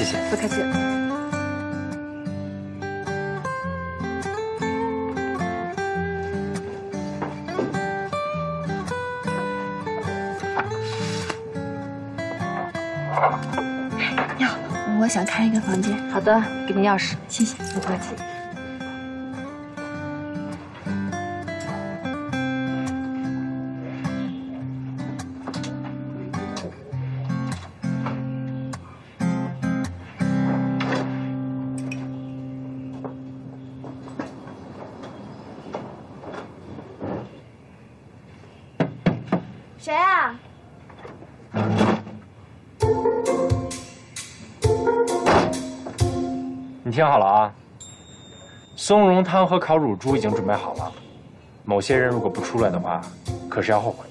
谢谢，不客气。你好，我想开一个房间。好的，给你钥匙。谢谢。不客气。谁啊？你听好了啊，松茸汤和烤乳猪已经准备好了，某些人如果不出来的话，可是要后悔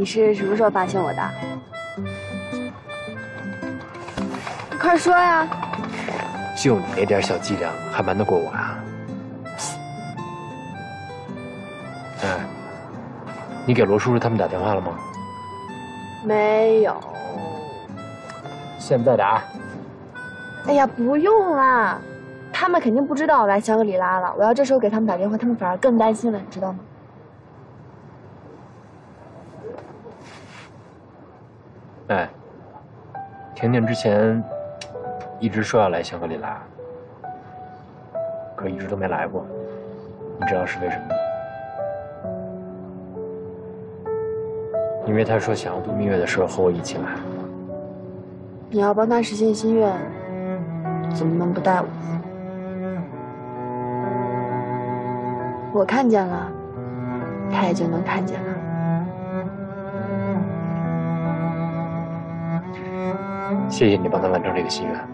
你是什么时候发现我的？你快说呀！就你那点小伎俩，还瞒得过我啊？哎，你给罗叔叔他们打电话了吗？没有。现在打。哎呀，不用啦，他们肯定不知道我来香格里拉了。我要这时候给他们打电话，他们反而更担心了，你知道吗？哎，婷婷之前一直说要来香格里拉，可一直都没来过，你知道是为什么吗？因为她说想要度蜜月的时候和我一起来。你要帮他实现心愿，怎么能不带我？我看见了，他也就能看见了。谢谢你帮他完成这个心愿。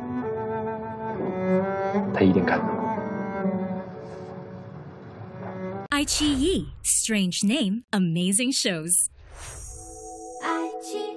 他一定感动。I G E Strange Name Amazing Shows I G。